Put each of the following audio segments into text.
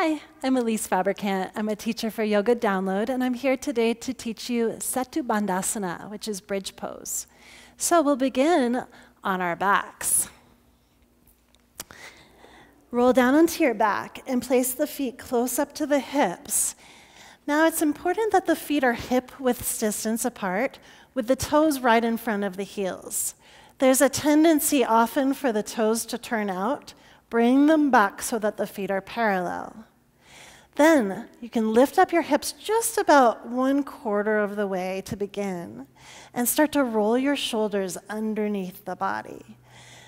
Hi, I'm Elise Fabricant. I'm a teacher for Yoga Download, and I'm here today to teach you Setu Bandhasana, which is bridge pose. So we'll begin on our backs. Roll down onto your back and place the feet close up to the hips. Now it's important that the feet are hip width distance apart, with the toes right in front of the heels. There's a tendency often for the toes to turn out. Bring them back so that the feet are parallel. Then you can lift up your hips just about one quarter of the way to begin and start to roll your shoulders underneath the body.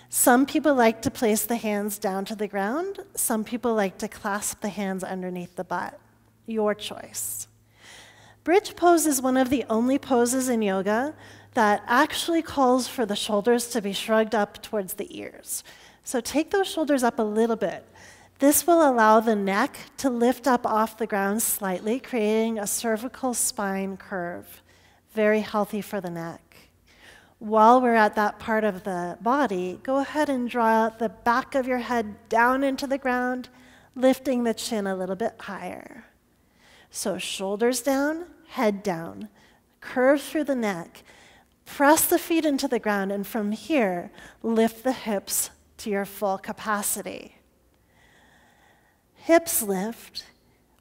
Some people like to place the hands down to the ground. Some people like to clasp the hands underneath the butt. Your choice. Bridge pose is one of the only poses in yoga that actually calls for the shoulders to be shrugged up towards the ears. So take those shoulders up a little bit. This will allow the neck to lift up off the ground slightly, creating a cervical spine curve. Very healthy for the neck. While we're at that part of the body, go ahead and draw the back of your head down into the ground, lifting the chin a little bit higher. So shoulders down, head down, curve through the neck, press the feet into the ground, and from here, lift the hips to your full capacity. Hips lift,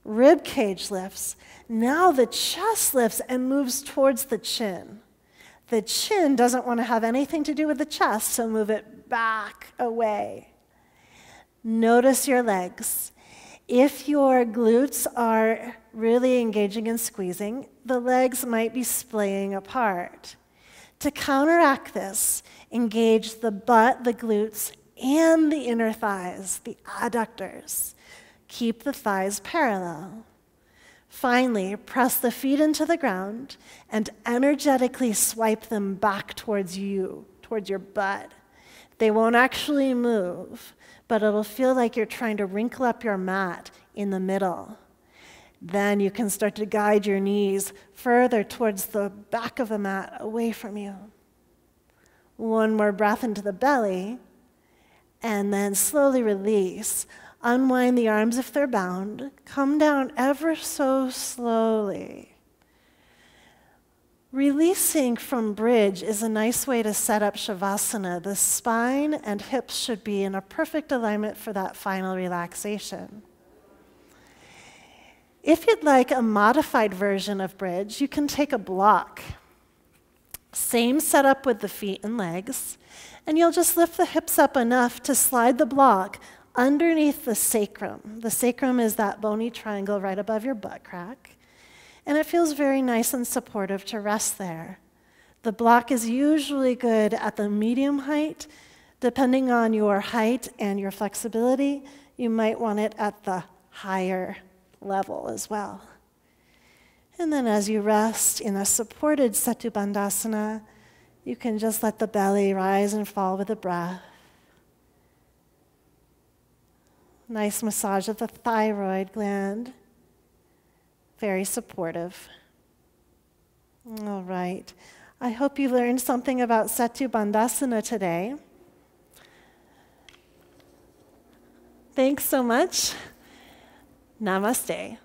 rib cage lifts. Now the chest lifts and moves towards the chin. The chin doesn't want to have anything to do with the chest, so move it back away. Notice your legs. If your glutes are really engaging and squeezing, the legs might be splaying apart. To counteract this, engage the butt, the glutes, and the inner thighs, the adductors. Keep the thighs parallel. Finally, press the feet into the ground and energetically swipe them back towards you, towards your butt. They won't actually move, but it'll feel like you're trying to wrinkle up your mat in the middle. Then you can start to guide your knees further towards the back of the mat, away from you. One more breath into the belly, and then slowly release. Unwind the arms if they're bound. Come down ever so slowly. Releasing from bridge is a nice way to set up Shavasana. The spine and hips should be in a perfect alignment for that final relaxation. If you'd like a modified version of bridge, you can take a block. Same setup with the feet and legs, and you'll just lift the hips up enough to slide the block underneath the sacrum. The sacrum is that bony triangle right above your butt crack, and it feels very nice and supportive to rest there. The block is usually good at the medium height. Depending on your height and your flexibility, you might want it at the higher level as well. And then as you rest in a supported Setu Bandhasana, you can just let the belly rise and fall with the breath. Nice massage of the thyroid gland. Very supportive. All right. I hope you learned something about Setu Bandhasana today. Thanks so much. Namaste.